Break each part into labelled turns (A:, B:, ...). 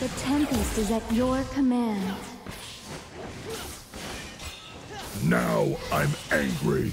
A: The Tempest is at your command.
B: Now I'm angry.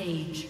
C: Rampage.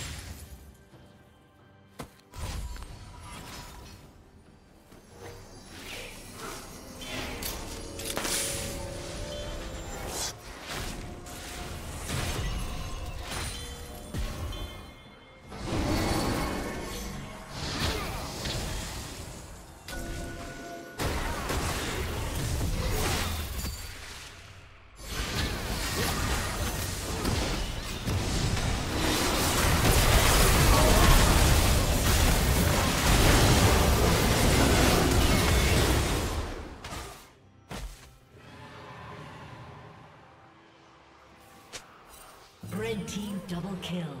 C: Kill.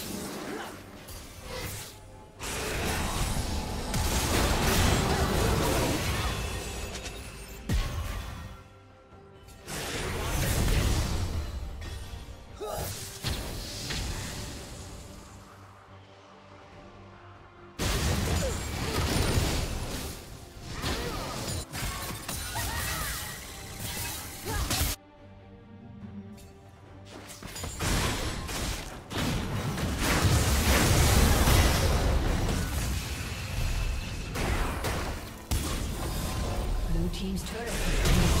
C: Team's turret.